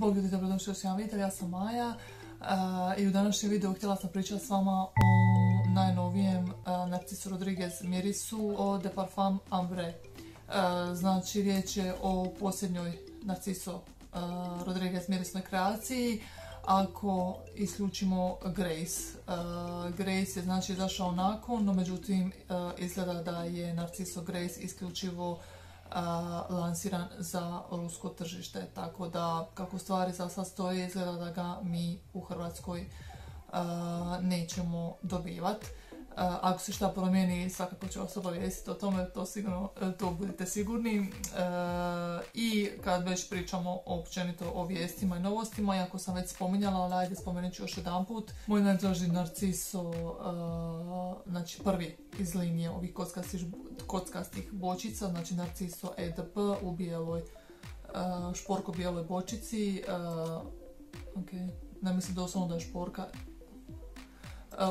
Bog ljudi, dobrodošli u jedan video, ja sam Maja i u današnjem videu htjela sam pričati s vama o najnovijem Narciso Rodriguez mirisu o De Parfum Ambre. Znači, riječ je o posljednjoj Narciso Rodriguez mirisnoj kreaciji ako isključimo Grace. Grace je znači izašao nakon, no međutim izgleda da je Narciso Grace isključivo lansiran za rusko tržište. Tako da kako stvari za sad stoje izgleda da ga mi u Hrvatskoj nećemo dobivati. Ako se šta promijeni, svakako ću vas obavijestiti o tome, to sigurno, e, to budite sigurni. E, I kad već pričamo općenito o vijestima i novostima, iako sam već spominjala, ali ajde spomenut ću još jedan put. Moj najdraži Narciso, e, znači prvi iz linije ovih kockastih, kockastih bočica, znači Narciso EDP u bijeloj, šporko bijeloj bočici. Ok, ne mislim doslovno da je šporka.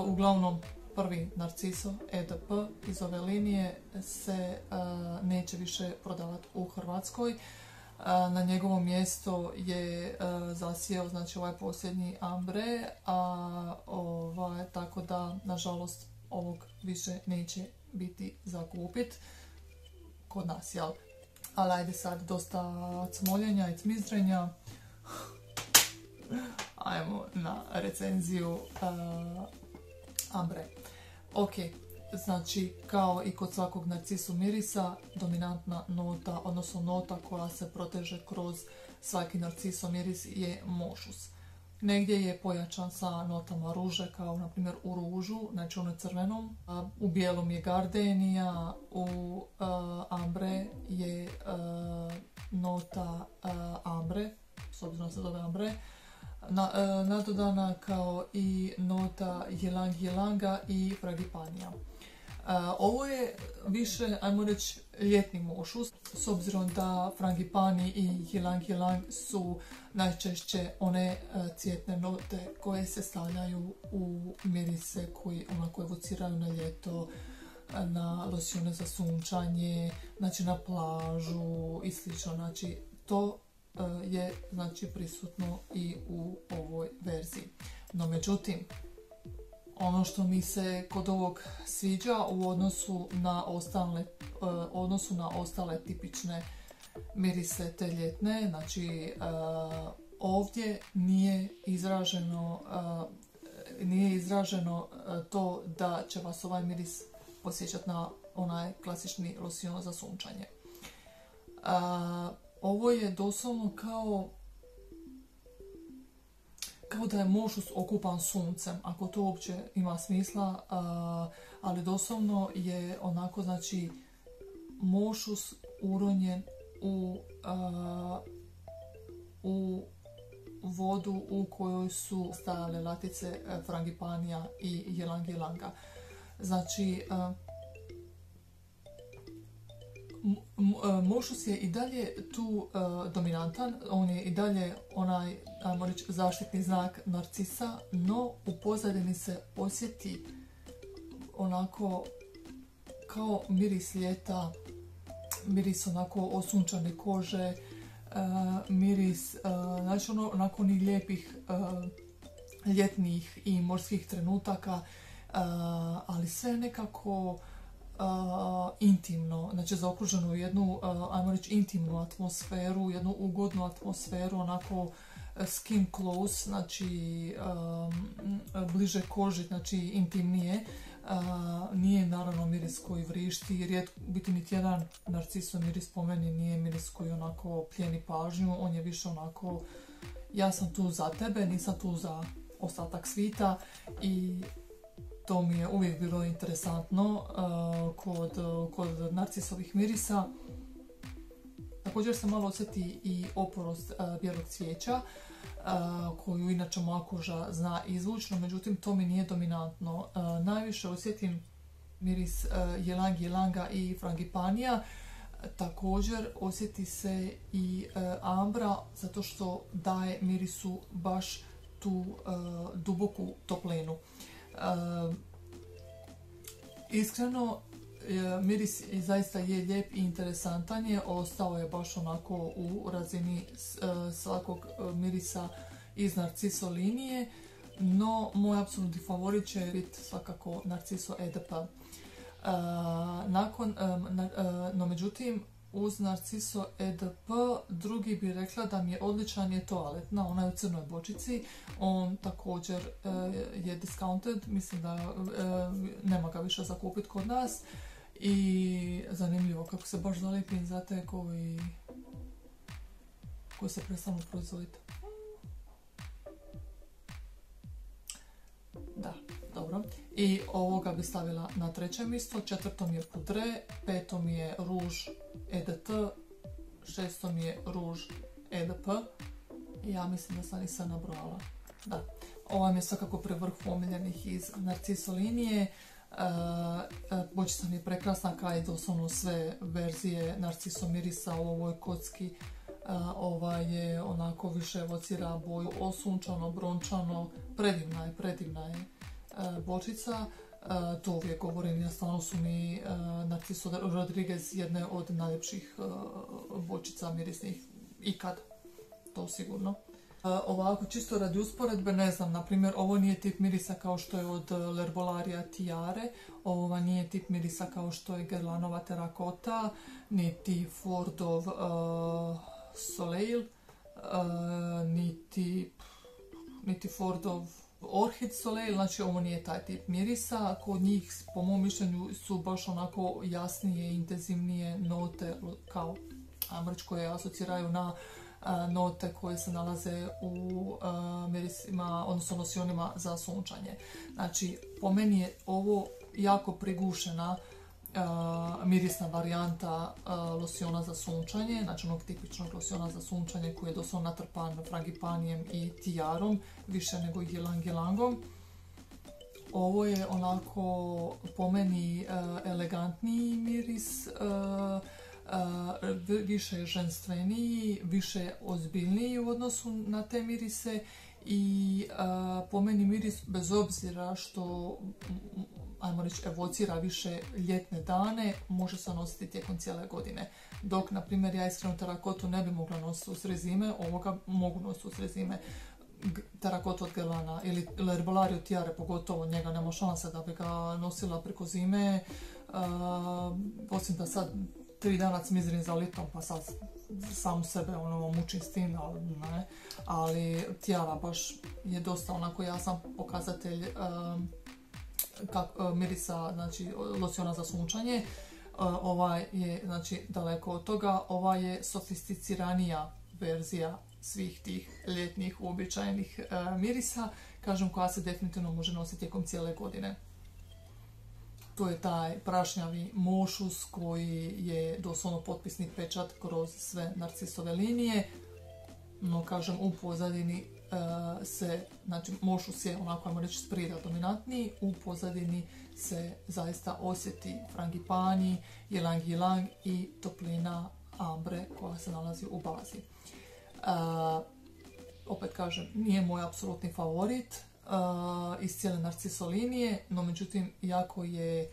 Uglavnom, prvi Narciso EDP iz ove linije se e, neće više prodavati u Hrvatskoj. E, na njegovo mjesto je e, zasijeo znači ovaj posljednji Ambre, a ovaj, tako da nažalost ovog više neće biti za kupit kod nas, jel? Ali ajde sad dosta cmoljenja i cmizdrenja. Ajmo na recenziju Ambre. Ok, znači kao i kod svakog narcisu mirisa, dominantna nota, odnosno nota koja se proteže kroz svaki narciso miris je mošus. Negdje je pojačan sa notama ruže, kao na primjer u ružu, znači ono crvenom. U bijelom je gardenija, u ambre je nota ambre, s obzirom se zove ambre e, nadodana kao i nota jelang jelanga i fragipanija. E, ovo je više, ajmo reći, ljetni mošus, s obzirom da frangipani i jelang jelang su najčešće one e, cvjetne note koje se stavljaju u mirise koji onako evociraju na ljeto, na losione za sunčanje, znači na plažu i slično. Znači, to je znači prisutno i u ovoj verziji. No međutim, ono što mi se kod ovog sviđa u odnosu na ostale, e, odnosu na ostale tipične mirise te ljetne, znači e, ovdje nije izraženo nije izraženo to da će vas ovaj miris posjećati na onaj klasični losion za sunčanje. Ovo je doslovno kao kao da je mošus okupan suncem, ako to uopće ima smisla, ali doslovno je onako, znači, mošus uronjen u, u vodu u kojoj su stajale latice e, frangipanija i jelang jelanga. Znači, E, Mošus je i dalje tu e, dominantan, on je i dalje onaj, ajmo reći, zaštitni znak narcisa, no u pozadini se osjeti onako kao miris ljeta, miris onako osunčane kože, e, miris, znači onako onih lijepih ljetnih i morskih trenutaka, ali sve nekako intimno, znači zaokruženo u jednu, ajmo reći, intimnu atmosferu, jednu ugodnu atmosferu, onako e, skin close, znači bliže koži, znači intimnije. nije naravno miris koji vrišti, rijetko biti niti jedan narciso miris po meni nije miris koji onako plijeni pažnju, on je više onako ja sam tu za tebe, nisam tu za ostatak svita i to mi je uvijek bilo interesantno uh, kod, kod narcisovih mirisa. Također se malo osjeti i oporost uh, bijelog cvijeća uh, koju inače moja koža zna izvučno, međutim to mi nije dominantno. Najviše osjetim miris jelang jelanga i frangipanija. Također osjeti se i ambra zato što daje mirisu baš tu duboku toplenu. Ehm, iskreno, miris je, zaista je lijep i interesantan je, ostao je baš onako u razini svakog mirisa iz Narciso linije, no moj apsolutni favorit će biti svakako Narciso EDP. Nakon, no međutim, uz Narciso EDP, drugi bi rekla da mi je odličan je toaletna, ona je u crnoj bočici, on također e, je discounted, mislim da e, nema ga više za kupit kod nas. I zanimljivo kako se baš zalijepim za te koji, koji se prestanu proizvoditi. Da, dobro. I ovoga bi stavila na treće mjesto, četvrtom je Pudre, petom je Ruž EDT, šestom je Ruž EDP. Ja mislim da sam sve nabrojala. Da. Mi je svakako prevrh omiljenih iz Narciso linije. Bočica mi je prekrasna i doslovno sve verzije Narciso mirisa u ovoj kocki. E, ova je onako više evocira boju osunčano, brončano, predivna je, predivna je e, bočica. E, to uvijek govorim, stvarno su mi Narciso Rodriguez jedne od najljepših bočica mirisnih ikad, to sigurno. Ovako, čisto radi usporedbe, ne znam, na primjer, ovo nije tip mirisa kao što je od Lerbolarija Tiare, ovo nije tip mirisa kao što je Gerlanova Terakota, niti Fordov uh, Soleil, niti, niti Fordov Orchid Soleil, znači ovo nije taj tip mirisa, kod njih po mom mišljenju su baš onako jasnije, intenzivnije note kao amrč koje asociraju na note koje se nalaze u mirisima, odnosno losionima za sunčanje. Znači, po meni je ovo jako prigušena mirisna varijanta losiona za sunčanje, znači onog tipičnog losiona za sunčanje koji je doslovno natrpan frangipanijem i tijarom, više nego ylang yelangom. Ovo je onako po meni elegantniji miris, više ženstveniji, više ozbiljniji u odnosu na te mirise i po meni miris bez obzira što ajmo reći, evocira više ljetne dane, može se nositi tijekom cijele godine. Dok, na primjer, ja iskreno terakotu ne bi mogla nositi usred zime, ovoga mogu nositi usred zime terakotu od Gelana ili Herbolario Tiare, pogotovo njega nema šanse da bi ga nosila preko zime. osim da sad tri dana cmizrim za litom, pa sad sam sebe ono mučim s tim, ali ne. Ali tijela baš je dosta onako jasan pokazatelj um, kak, uh, mirisa, znači losiona za sunčanje. Uh, ovaj je znači daleko od toga, ova je sofisticiranija verzija svih tih ljetnih uobičajenih uh, mirisa, kažem koja se definitivno može nositi tijekom cijele godine. To je taj prašnjavi mošus koji je doslovno potpisni pečat kroz sve narcisove linije. No, kažem, u pozadini e, se, znači mošus je onako, ajmo reći, sprida dominantniji, u pozadini se zaista osjeti frangipani, jelang jelang i toplina ambre koja se nalazi u bazi. E, opet kažem, nije moj apsolutni favorit, iz cijele narciso linije, no međutim jako je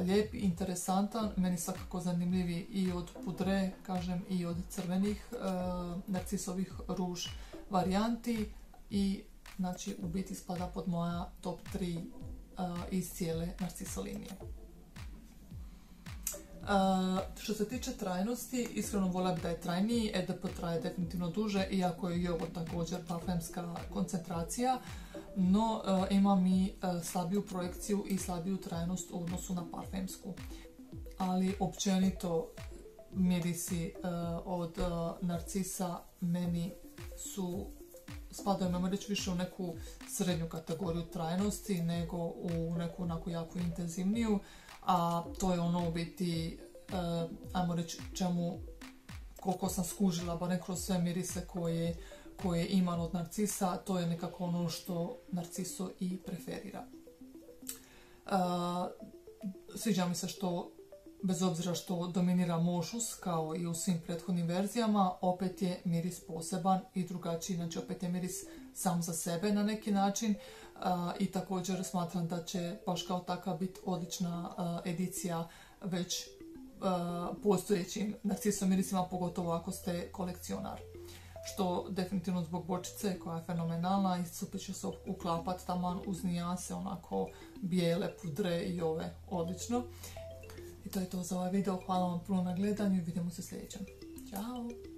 lijep i interesantan, meni svakako zanimljivi i od pudre, kažem, i od crvenih narcisovih ruž varijanti i znači u biti spada pod moja top 3 iz cijele narciso linije. što se tiče trajnosti, iskreno volim da je trajniji, EDP traje definitivno duže, iako je i ovo također parfemska koncentracija no e, ima mi e, slabiju projekciju i slabiju trajnost u odnosu na parfemsku. Ali općenito mirisi od narcisa meni su spadaju nam reći više u neku srednju kategoriju trajnosti nego u neku onako jako intenzivniju, a to je ono u biti, ajmo reći čemu koliko sam skužila, ba ne kroz sve mirise koje koje ima od narcisa, to je nekako ono što narciso i preferira. sviđa mi se što bez obzira što dominira mošus kao i u svim prethodnim verzijama, opet je miris poseban i drugačiji, znači opet je miris sam za sebe na neki način i također smatram da će baš kao takav biti odlična edicija već postojećim narcisom mirisima, pogotovo ako ste kolekcionar. Što definitivno zbog bočice koja je fenomenalna i super će se uklapat taman uz nijase onako bijele pudre i ove odlično. I to je to za ovaj video. Hvala vam puno na gledanju i vidimo se sljedećem. Ćao!